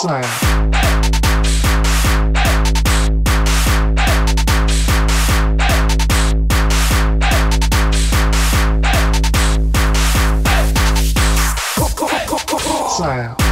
啥呀？啥呀？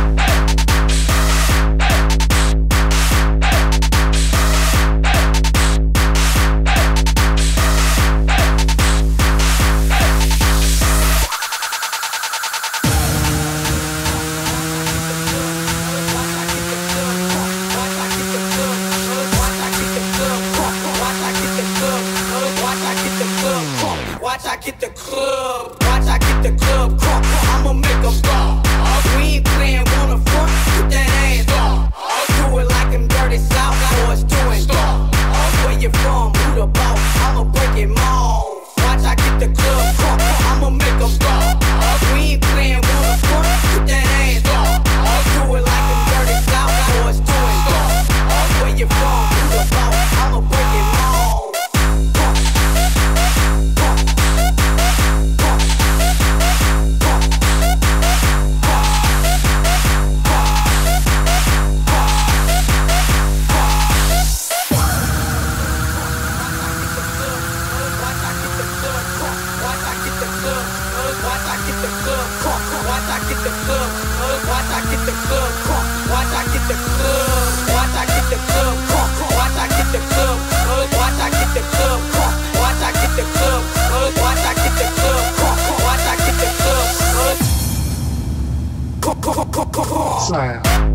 Sound. Watch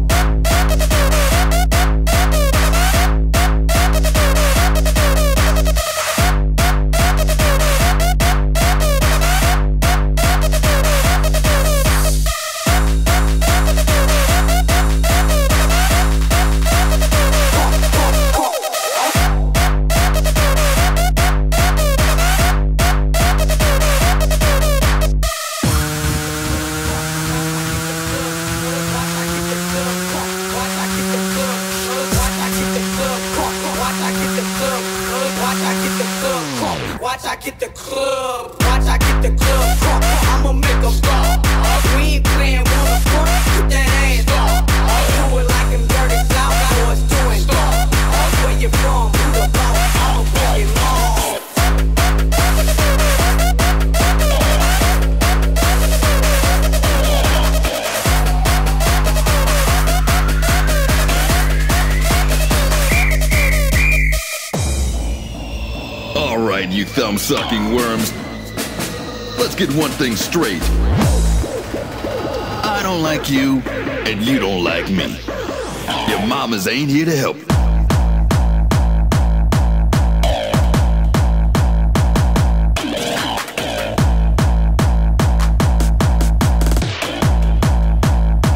sucking worms. Let's get one thing straight. I don't like you, and you don't like me. Your mamas ain't here to help.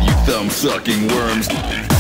You thumb sucking worms.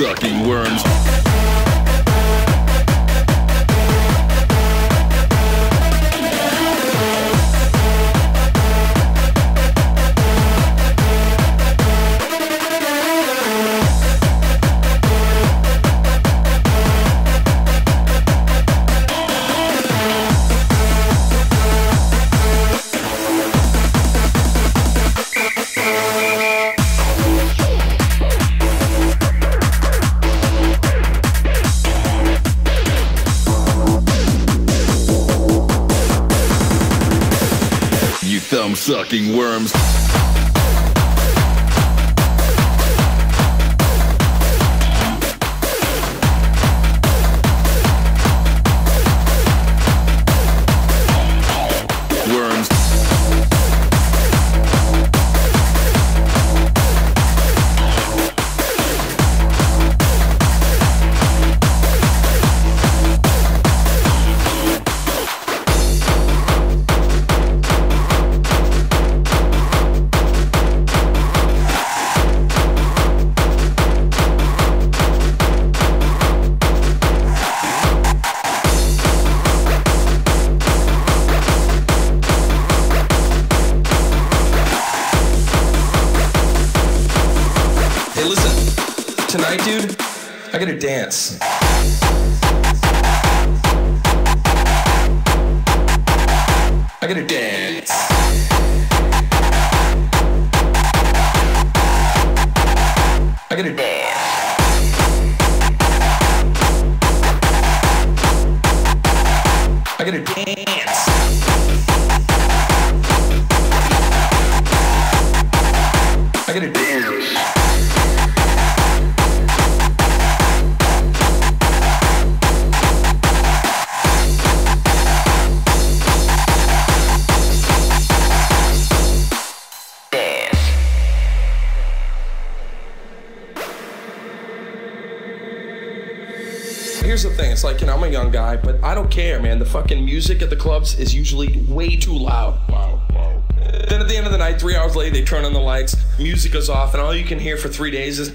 Sucking I young guy, but I don't care, man. The fucking music at the clubs is usually way too loud. Wow, wow. Then at the end of the night, three hours later, they turn on the lights, music goes off, and all you can hear for three days is.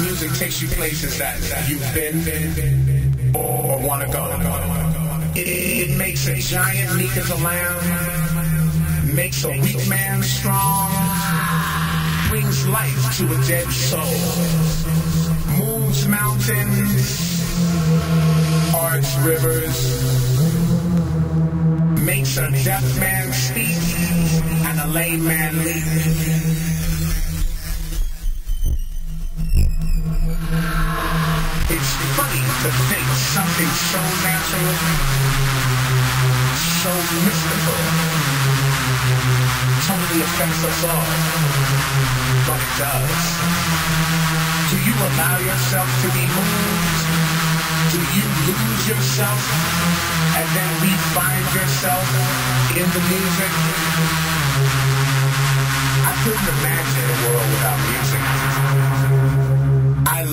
Music takes you places that you've been or want to go. It, it makes a giant meek as a lamb, makes a weak man strong, brings life to a dead soul, moves mountains, parts rivers, makes a deaf man speak and a lame man leap. To think something so natural, so mystical, totally affects us all. But it does. Do you allow yourself to be moved? Do you lose yourself and then re-find yourself in the music? I couldn't imagine a world without music.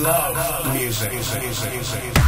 Love music. I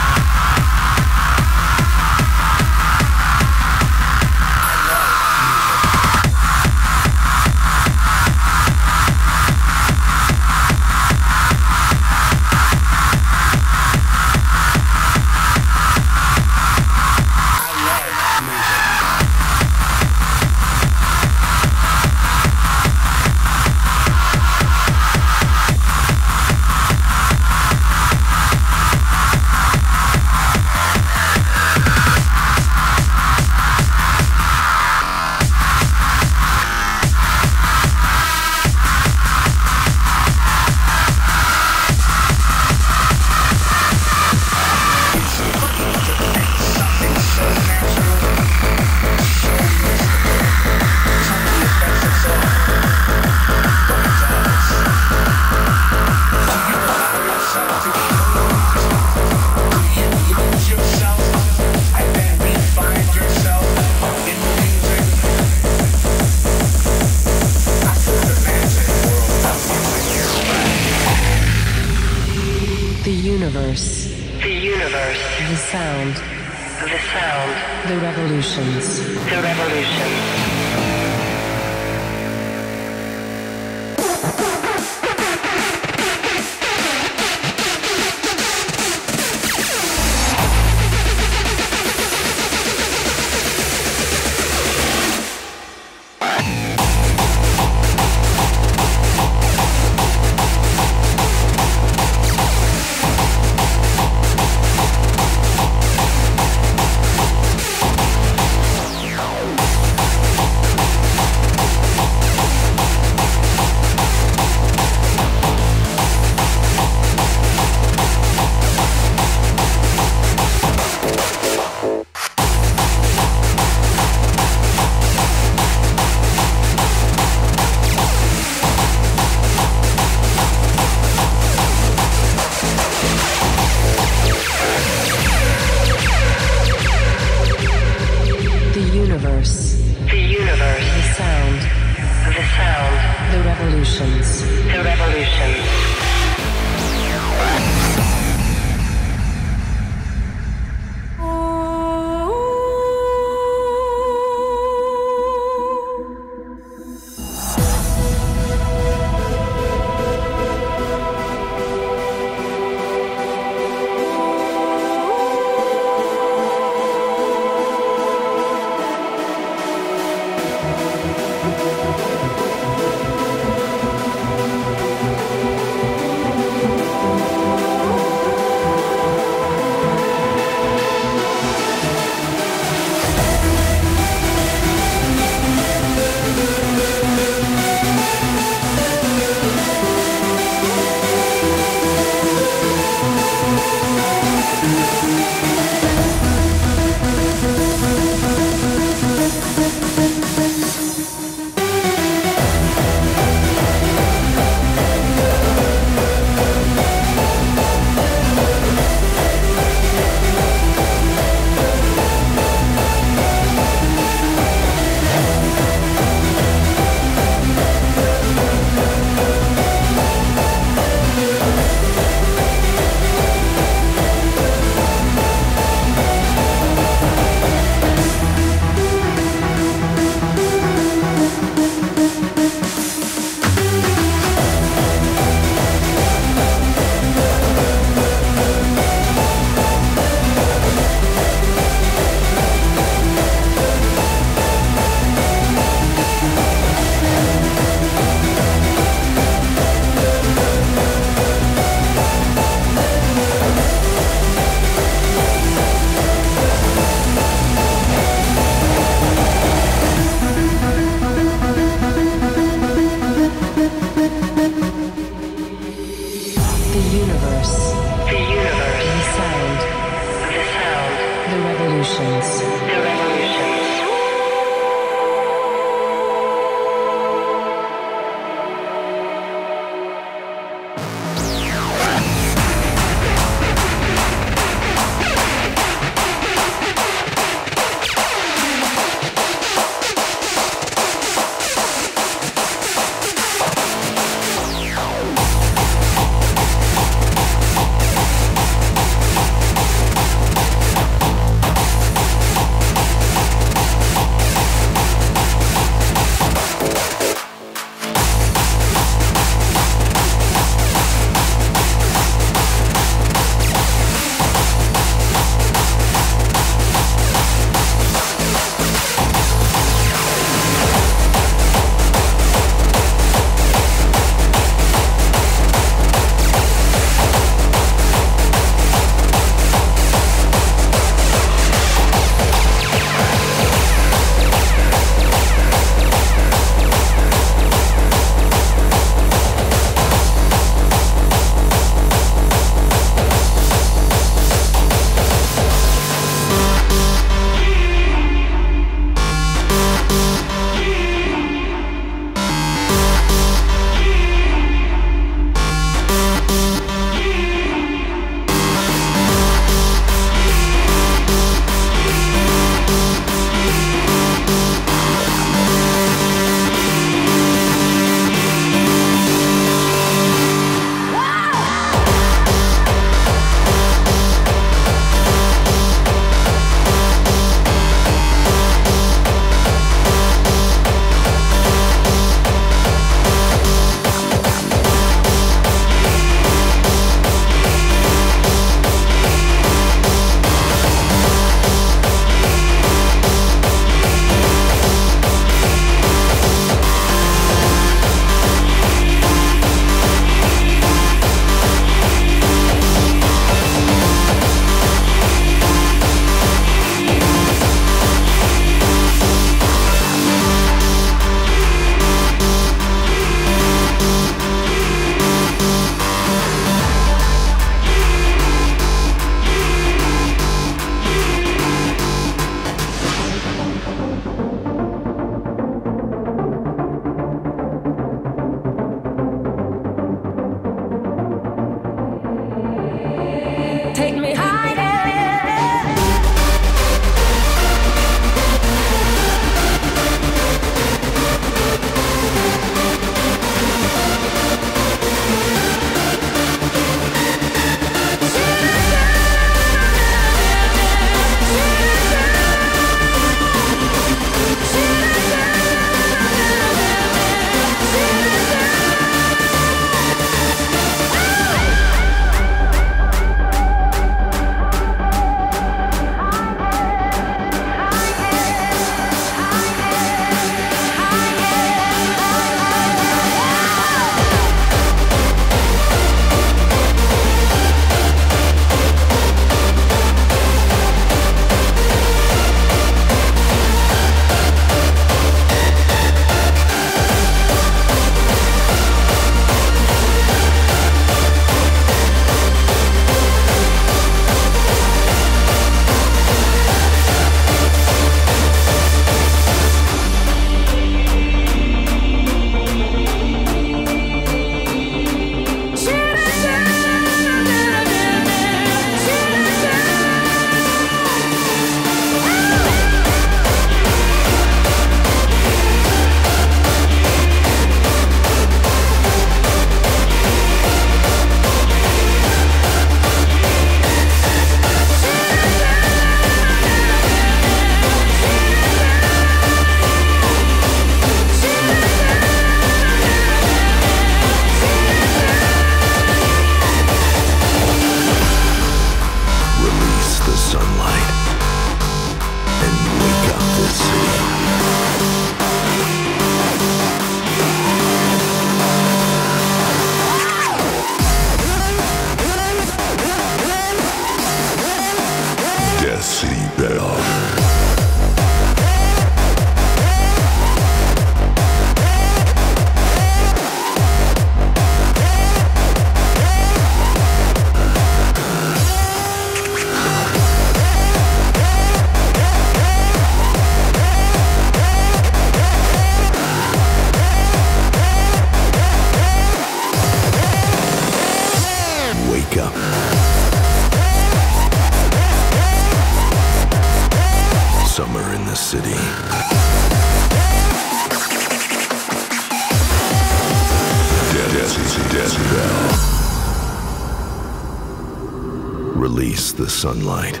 sunlight.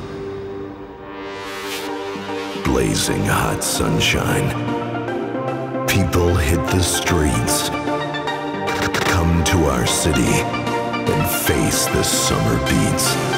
Blazing hot sunshine. People hit the streets. Come to our city and face the summer beats.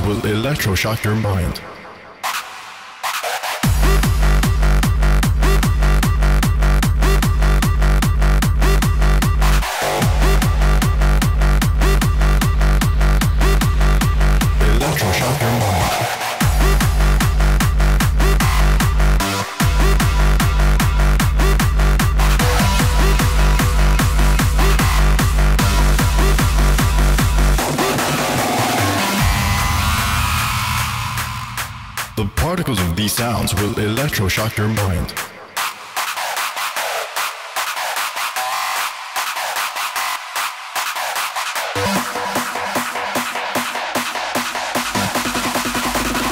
will electroshock your mind. sounds will electroshock your mind.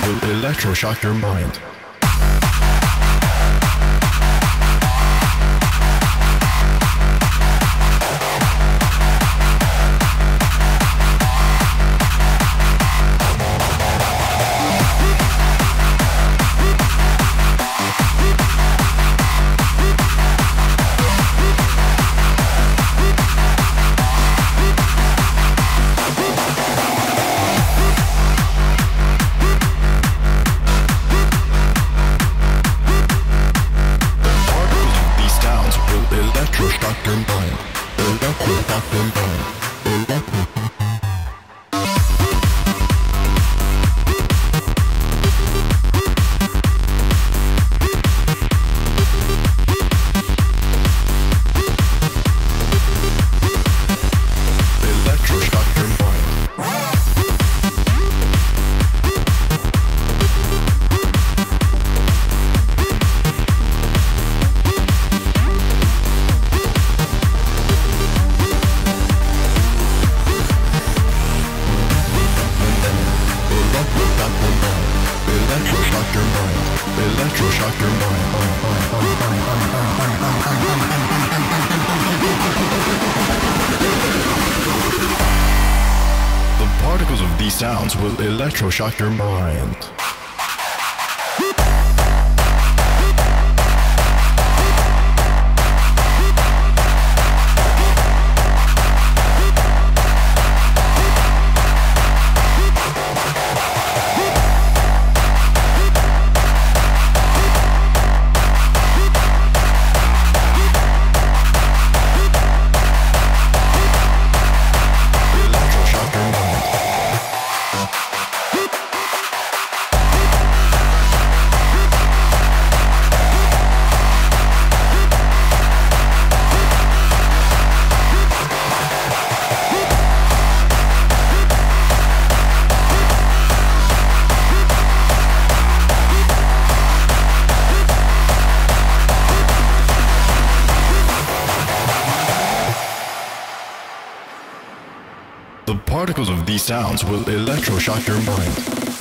Will electroshock your mind. Electroshock your these sounds will electroshock your mind.